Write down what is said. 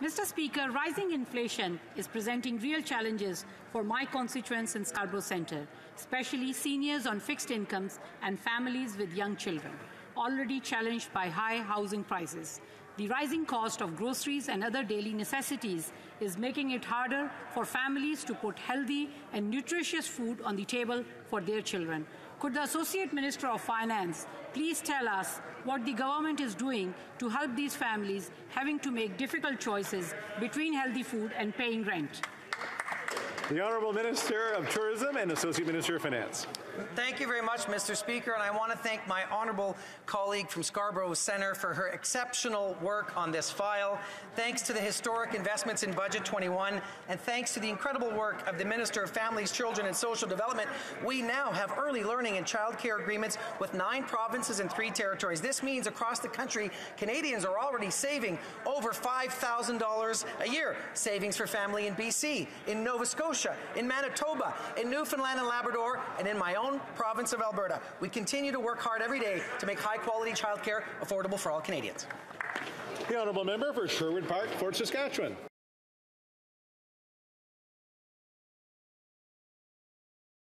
Mr. Speaker, rising inflation is presenting real challenges for my constituents in Scarborough Centre, especially seniors on fixed incomes and families with young children, already challenged by high housing prices. The rising cost of groceries and other daily necessities is making it harder for families to put healthy and nutritious food on the table for their children. Could the Associate Minister of Finance please tell us what the government is doing to help these families having to make difficult choices between healthy food and paying rent? The Honourable Minister of Tourism and Associate Minister of Finance. Thank you very much, Mr. Speaker, and I want to thank my honourable colleague from Scarborough Centre for her exceptional work on this file. Thanks to the historic investments in Budget 21, and thanks to the incredible work of the Minister of Families, Children and Social Development, we now have early learning and childcare agreements with nine provinces and three territories. This means across the country, Canadians are already saving over $5,000 a year. Savings for family in BC, in Nova Scotia, in Manitoba, in Newfoundland and Labrador, and in my own province of Alberta. We continue to work hard every day to make high-quality childcare affordable for all Canadians. The Honourable Member for Sherwood Park, Fort Saskatchewan.